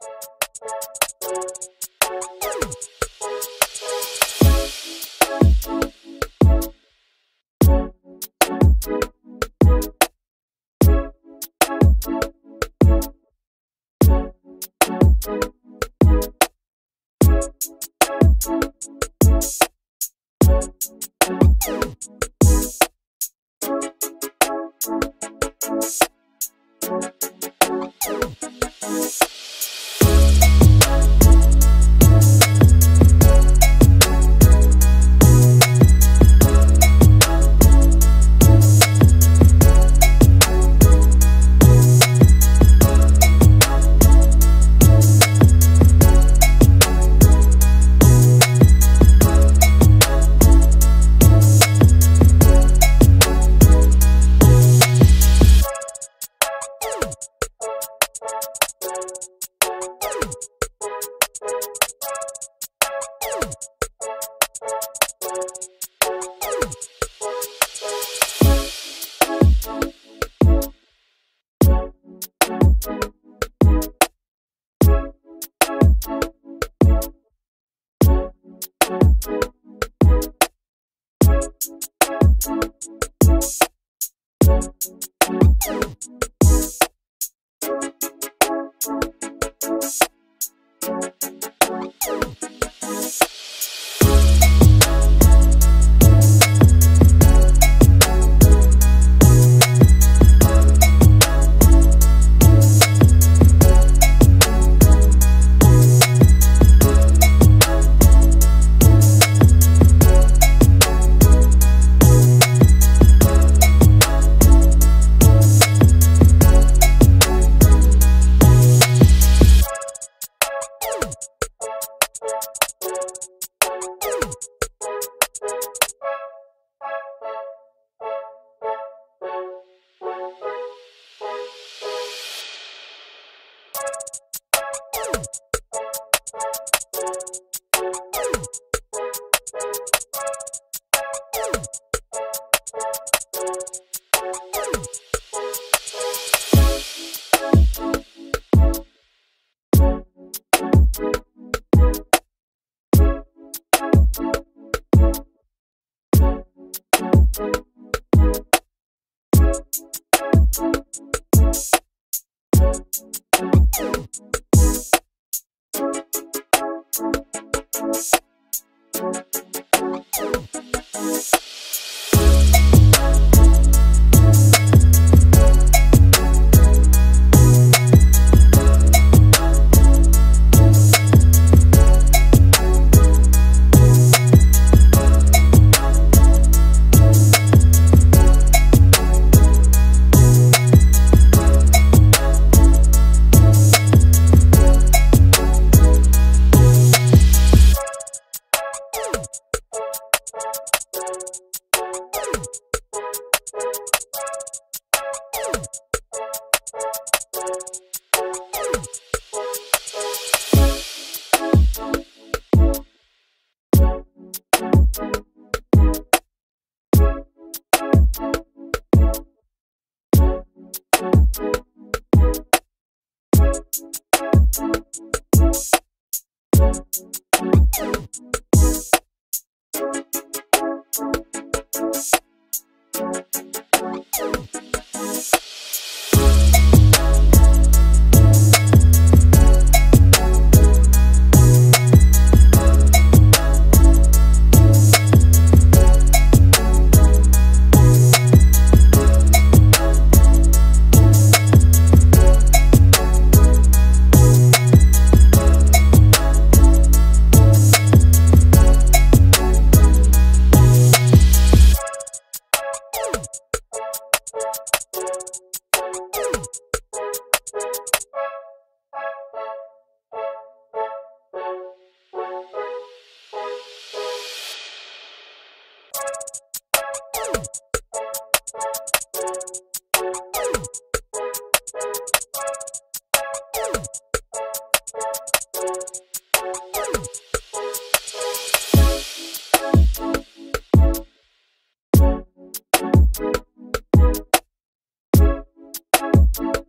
Thank you. Música you you